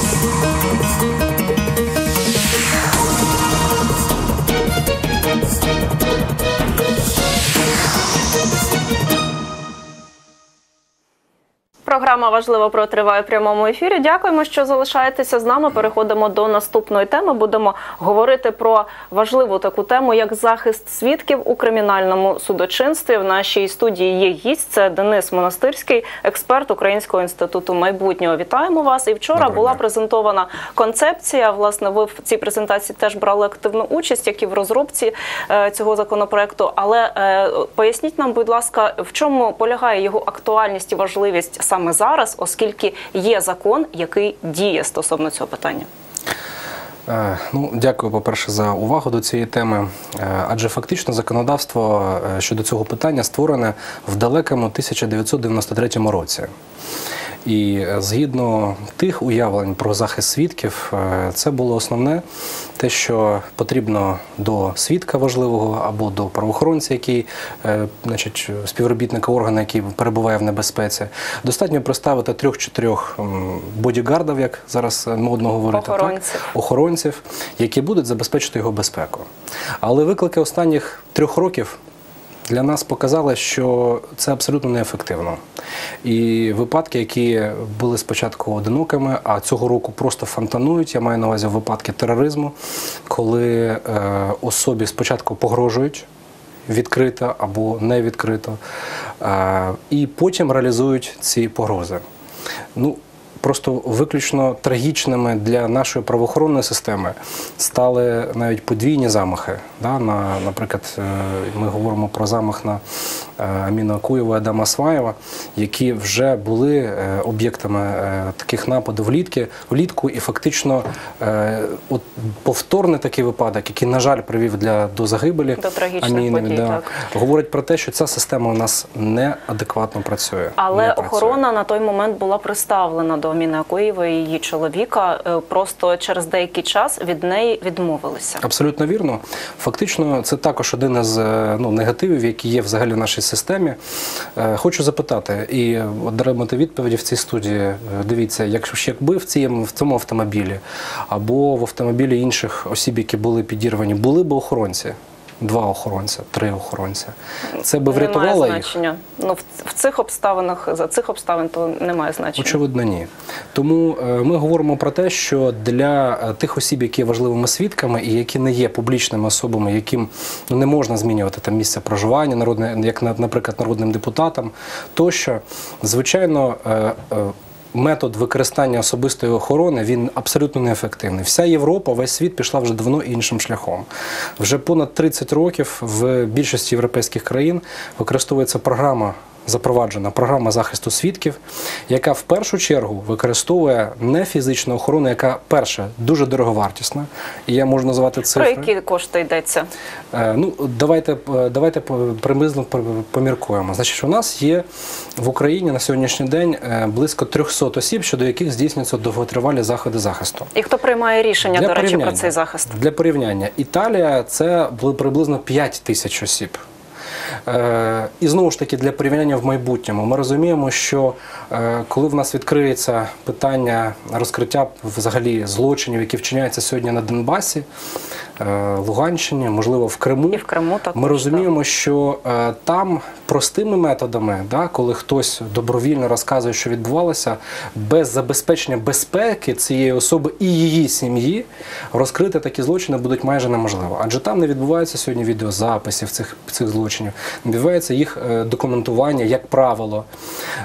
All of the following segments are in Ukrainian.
Thank you. Програма важливо про триває в прямому ефірі. Дякуємо, що залишаєтеся з нами. Переходимо до наступної теми. Будемо говорити про важливу таку тему, як захист свідків у кримінальному судочинстві. В нашій студії є гість. Це Денис Монастирський, експерт Українського інституту майбутнього. Вітаємо вас. І вчора була презентована концепція. Власне, ви в цій презентації теж брали активну участь, як і в розробці е, цього законопроекту. Але е, поясніть нам, будь ласка, в чому полягає його актуальність і важливість саме зараз, оскільки є закон, який діє стосовно цього питання. Е, Ну, дякую, по-перше, за увагу до цієї теми. Е, Адже фактично законодавство е, щодо цього питання створене в далекому 1993 році. І е, згідно тих уявлень про захист свідків, е, це було основне те, що потрібно до свідка важливого або до правоохоронця, який, е, значить, співробітника органу, який перебуває в небезпеці, достатньо приставити трьох-чотирьох бодігардів, як зараз модно говорити, так? Охоронців. охоронців, які будуть забезпечити його безпеку. Але виклики останніх трьох років для нас показали, що це абсолютно неефективно. І випадки, які були спочатку одинокими, а цього року просто фонтанують, я маю на увазі випадки тероризму, коли е, особі спочатку погрожують. Відкрито або не відкрито, е, і потім реалізують ці погрози. Ну, просто виключно трагічними для нашої правоохоронної системи стали навіть подвійні замахи. Да, на, наприклад, е, ми говоримо про замах на Аміна Акуєва і Адама Сваєва, які вже були е, об'єктами е, таких нападів влітки, влітку, і фактично е, от повторний такий випадок, який, на жаль, привів для, до загибелі До трагічних Аміни, подій, так. говорить про те, що ця система у нас неадекватно працює. Але не працює. охорона на той момент була приставлена до Аміни Акуєва і її чоловіка. Е, Просто через деякий час від неї відмовилися. Абсолютно вірно. Фактично, це також один із е, ну, негативів, які є взагалі в нашій системі. Е, Хочу запитати і отримати відповіді в цій студії. Е, Дивіться, якщо якби в цьому, в цьому автомобілі або в автомобілі інших осіб, які були підірвані, були б охоронці. Два охоронця, три охоронця. Це би врятувало немає їх? значення. Ну в, цих обставинах за цих обставин то немає значення. Очевидно, ні. Тому е, ми говоримо про те, що для е, тих осіб, які є важливими свідками і які не є публічними особами, яким ну, не можна змінювати там місце проживання, народне, як на- наприклад, народним депутатам, тощо, звичайно. Метод використання особистої охорони він абсолютно неефективний. Вся Європа, весь світ пішла вже давно іншим шляхом. Вже понад 30 років в більшості європейських країн використовується програма запроваджена програма захисту свідків, яка в першу чергу використовує не фізичну охорону, яка перша дуже дороговартісна, і я можу назвати Про які кошти йдеться? Е, Ну, давайте, е, давайте приблизно поміркуємо. Значить, у нас є в Україні на сьогоднішній день е, близько 300 осіб, щодо яких здійснюються довготривалі заходи захисту. І хто приймає рішення, до речі, про цей захист? Для порівняння, Італія це приблизно 5 тисяч осіб. Е, і знову ж таки для порівняння в майбутньому. Ми розуміємо, що е, коли в нас відкриється питання розкриття взагалі злочинів, які вчиняються сьогодні на Донбасі, е, Луганщині, можливо, в Криму, І в Криму також, ми розуміємо, що там простими методами, да, коли хтось добровільно розказує, що відбувалося, без забезпечення безпеки цієї особи і її сім'ї, розкрити такі злочини будуть майже неможливо. Адже там не відбувається сьогодні відеозаписів цих, цих злочинів, відбувається їх е, документування, як правило,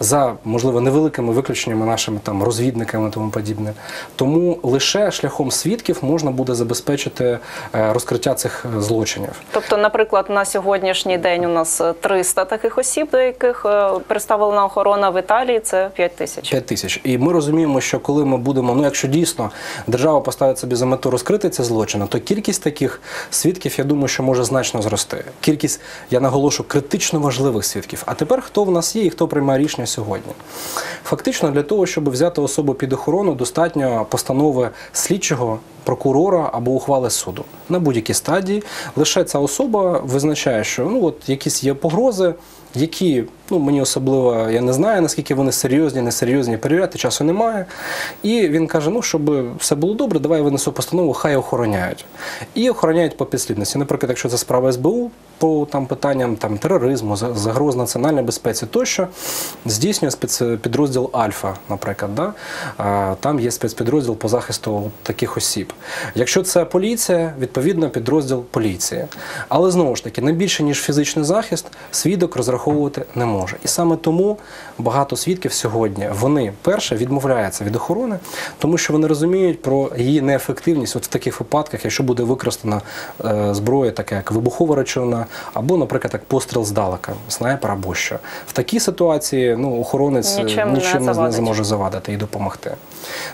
за можливо невеликими виключеннями нашими там розвідниками і тому подібне. Тому лише шляхом свідків можна буде забезпечити е, розкриття цих е, злочинів. Тобто, наприклад, на сьогоднішній день у нас е, 300 таких осіб, до яких представлена охорона в Італії, це 5 тисяч. 5 тисяч. І ми розуміємо, що коли ми будемо, ну якщо дійсно держава поставить собі за мету розкрити ці злочини, то кількість таких свідків, я думаю, що може значно зрости. Кількість, я наголошу, критично важливих свідків. А тепер хто в нас є і хто приймає рішення сьогодні? Фактично, для того, щоб взяти особу під охорону, достатньо постанови слідчого. Прокурора або ухвали суду на будь-якій стадії лише ця особа визначає, що ну от якісь є погрози, які Ну, мені особливо, я не знаю, наскільки вони серйозні, несерйозні, перевіряти часу немає. І він каже: ну, щоб все було добре, давай винесу постанову, хай охороняють. І охороняють по підслідності. Наприклад, якщо це справа СБУ по там, питанням там, тероризму, за- загроз національній безпеці тощо, здійснює спецпідрозділ Альфа, наприклад. Да? Там є спецпідрозділ по захисту таких осіб. Якщо це поліція, відповідно підрозділ поліції. Але знову ж таки, не більше ніж фізичний захист, свідок розраховувати не може. І саме тому багато свідків сьогодні вони перше відмовляються від охорони, тому що вони розуміють про її неефективність от в таких випадках, якщо буде використана е, зброя, така як вибухова речовина, або, наприклад, як постріл здалека, снайпер або що. В такій ситуації ну, охоронець е, Нічим не не, зможе завадити і допомогти.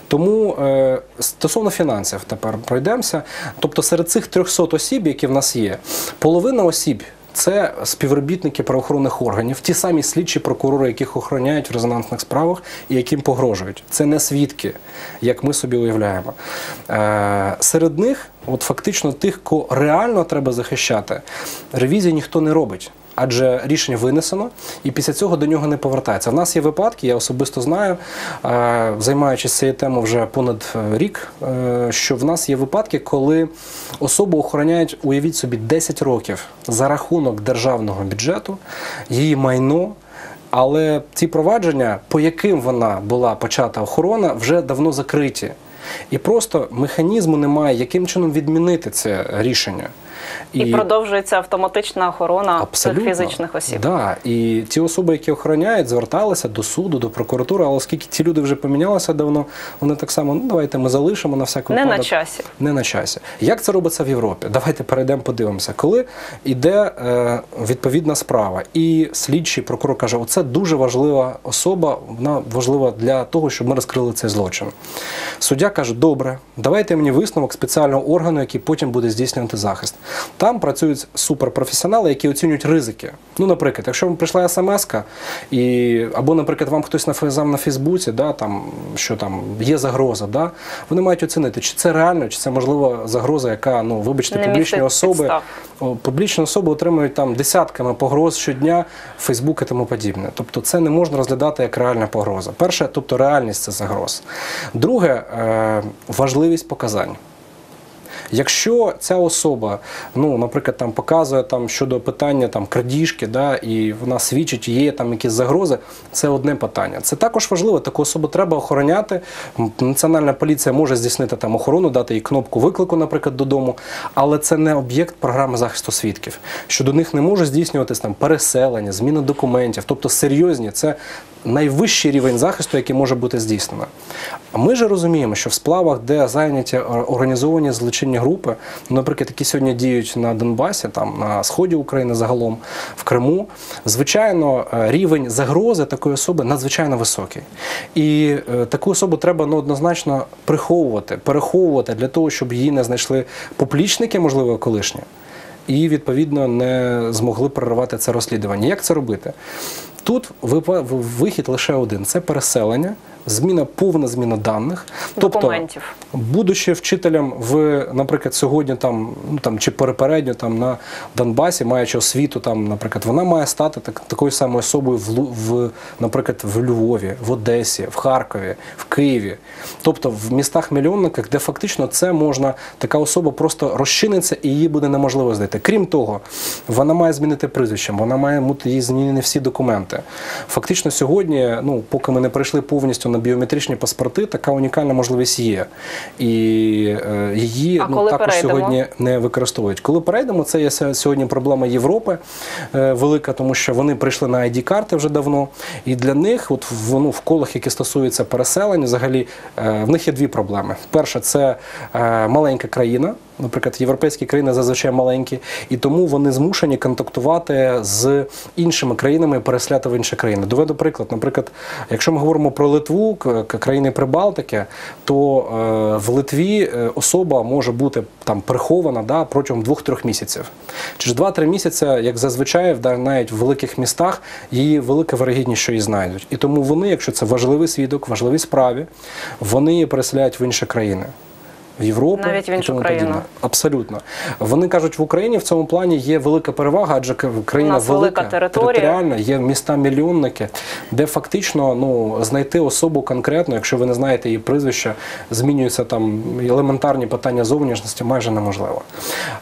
Тому е, стосовно фінансів тепер пройдемося. Тобто серед цих 300 осіб, які в нас є, половина осіб. Це співробітники правоохоронних органів, ті самі слідчі прокурори, яких охороняють в резонансних справах і яким погрожують. Це не свідки, як ми собі уявляємо. Е, серед них, от фактично, тих, кого реально треба захищати, ревізії ніхто не робить. Адже рішення винесено, і після цього до нього не повертається. В нас є випадки, я особисто знаю, е, займаючись цією темою вже понад е, рік, е, що в нас є випадки, коли особу охороняють, уявіть собі, 10 років за рахунок державного бюджету, її майно. Але ці провадження, по яким вона була почата охорона, вже давно закриті. І просто механізму немає, яким чином відмінити це рішення. І, продовжується автоматична охорона Абсолютно. цих фізичних осіб. Да. І ті особи, які охороняють, зверталися до суду, до прокуратури, але оскільки ті люди вже помінялися давно, вони так само, ну давайте ми залишимо на всяк Не випадок. на часі. Не на часі. Як це робиться в Європі? Давайте перейдемо, подивимося. Коли йде е, відповідна справа, і слідчий прокурор каже, оце дуже важлива особа, вона важлива для того, щоб ми розкрили цей злочин. Суддя каже: добре, давайте мені висновок спеціального органу, який потім буде здійснювати захист. Там працюють суперпрофесіонали, які оцінюють ризики. Ну, наприклад, якщо вам прийшла смс-ка, і, або, наприклад, вам хтось нафазав на Фейсбуці, да, там, що там є загроза, да, вони мають оцінити, чи це реально, чи це можливо загроза, яка, ну, вибачте, Не публічні особи. підстав. Публічні особи отримують там десятками погроз щодня, Фейсбук і тому подібне. Тобто це не можна розглядати як реальна погроза. Перше, тобто реальність це загроз. Друге, е, важливість показань. Якщо ця особа, ну, наприклад, там показує там щодо питання там крадіжки, да, і вона свідчить, є там якісь загрози, це одне питання. Це також важливо. Таку особу треба охороняти. Національна поліція може здійснити там охорону, дати їй кнопку виклику, наприклад, додому, але це не об'єкт програми захисту свідків. Що до них не може здійснюватись там переселення, зміна документів, тобто серйозні, це найвищий рівень захисту, який може бути здійснено. А ми ж розуміємо, що в сплавах, де зайняті організовані злочинні групи, наприклад, які сьогодні діють на Донбасі, там на сході України загалом, в Криму, звичайно, е, рівень загрози такої особи надзвичайно високий. І е, таку особу треба ну, однозначно приховувати, переховувати для того, щоб її не знайшли поплічники, можливо, колишні. І відповідно не змогли перервати це розслідування. Як це робити? Тут вихід лише один: це переселення, зміна, повна зміна даних. Документів. Тобто, будучи вчителем в, наприклад, сьогодні там, ну там чи перепередньо там на Донбасі, маючи освіту, там, наприклад, вона має стати так, такою самою особою в, в, наприклад, в Львові, в Одесі, в Харкові, в Києві. Тобто в містах мільйонниках, де фактично це можна, така особа просто розчиниться і її буде неможливо знайти. Крім того, вона має змінити прізвище, вона має бути їй змінені всі документи. Фактично сьогодні, ну поки ми не прийшли повністю на біометричні паспорти, така унікальна можливість є. І е, її А ну, коли також перейдемо? сьогодні не використовують. Коли перейдемо, це є сьогодні проблема Європи е, велика, тому що вони прийшли на ID-карти вже давно, і для них, от в, ну, в колах, які стосуються переселення, взагалі е, в них є дві проблеми. Перша це маленька країна. Наприклад, європейські країни зазвичай маленькі, і тому вони змушені контактувати з іншими країнами і переселяти в інші країни. Доведу приклад. Наприклад, якщо ми говоримо про Литву, країни Прибалтики, то е, в Литві е, особа може бути там прихована да, протягом двох-трьох місяців. Через 2-3 місяці, як зазвичай, навіть в великих містах, її велика вирогідність, що її знайдуть. І тому вони, якщо це важливий свідок, важливій справі, вони її переселяють в інші країни. В Європу Навіть в іншу країну. подібне. Абсолютно. Вони кажуть, в Україні в цьому плані є велика перевага, адже країна велика, велика територія. територіальна, є міста мільйонники, де фактично ну, знайти особу конкретно, якщо ви не знаєте її прізвища, змінюються там елементарні питання зовнішності, майже неможливо.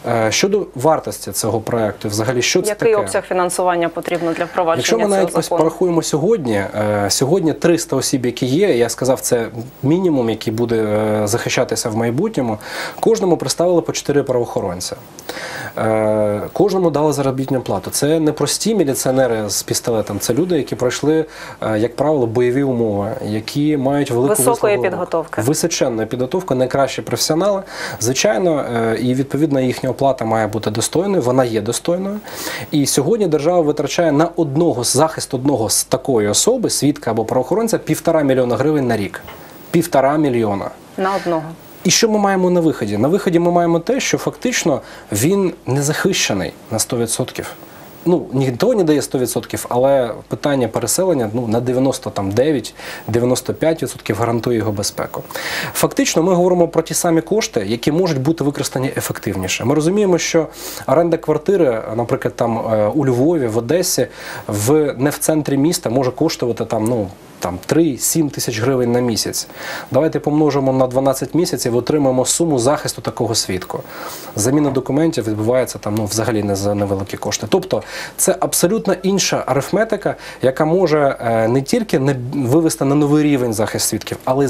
Е, Щодо вартості цього проекту, взагалі, що це Який таке? обсяг фінансування потрібно для впровадження Якщо ми навіть ось порахуємо сьогодні, е, сьогодні 300 осіб, які є, я сказав, це мінімум, який буде е, захищатися в майбутньому. Кожному представили по 4 правоохоронця. Е, Кожному дали заробітну плату. Це не прості міліціонери з пістолетом, це люди, які пройшли, е, як правило, бойові умови, які мають велику Високої підготовки. Височенна підготовка, найкращі професіонали. Звичайно, е, і відповідно їхня оплата має бути достойною, вона є достойною. І сьогодні держава витрачає на одного захист одного з такої особи, свідка або правоохоронця, півтора мільйона гривень на рік. Півтора мільйона. На одного. І що ми маємо на виході? На виході ми маємо те, що фактично він не захищений на 100%. Ну, ніхто не дає 100%, але питання переселення ну, на 99-95% гарантує його безпеку. Фактично, ми говоримо про ті самі кошти, які можуть бути використані ефективніше. Ми розуміємо, що оренда квартири, наприклад, там е, у Львові, в Одесі, в, не в центрі міста може коштувати там, ну, там 3-7 тисяч гривень на місяць. Давайте помножимо на 12 місяців, отримаємо суму захисту такого свідку. Заміна документів відбувається там ну, взагалі не за невеликі кошти. Тобто це абсолютно інша арифметика, яка може е, не тільки не вивести на новий рівень захист свідків, але й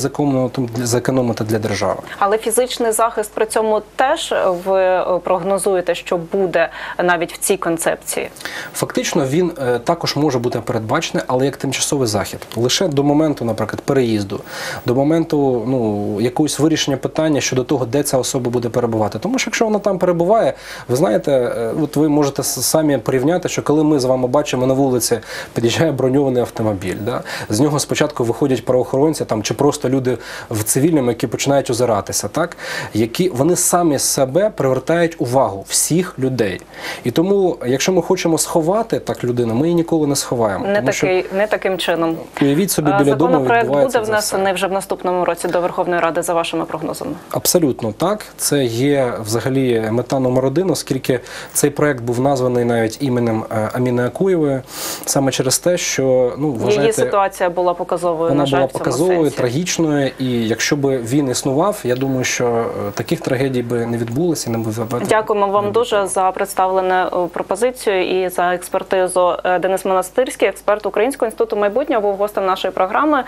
зекономити, для держави. Але фізичний захист при цьому теж ви е, прогнозуєте, що буде навіть в цій концепції. Фактично він е, також може бути передбачений, але як тимчасовий захід. Лише до моменту, наприклад, переїзду, до моменту ну, якогось вирішення питання щодо того, де ця особа буде перебувати. Тому що якщо вона там перебуває, ви знаєте, е, от ви можете самі порівняти, що коли ми з вами бачимо на вулиці, під'їжджає броньований автомобіль, да? з нього спочатку виходять правоохоронці там, чи просто люди в цивільному, які починають озиратися, так? які вони самі себе привертають увагу всіх людей. І тому, якщо ми хочемо сховати так людину, ми її ніколи не сховаємо. Не тому що не таким чином. уявіть собі біля дому Законопроект відбувається буде внесений вже в наступному році до Верховної Ради за вашими прогнозами. Абсолютно так. Це є взагалі мета номер один, оскільки цей проект був названий навіть іменем е, Аміни Акуєвої, саме через те, що ну Її ситуація була показовою. вона на жаль, була показовою, трагічною, і якщо би він існував, я думаю, що е, таких трагедій би не відбулося і не було Дякуємо вам дуже за представлену пропозицію і за експертизу. Е, Денис Монастирський, експерт Українського інституту майбутнього, був гостем нашої програми.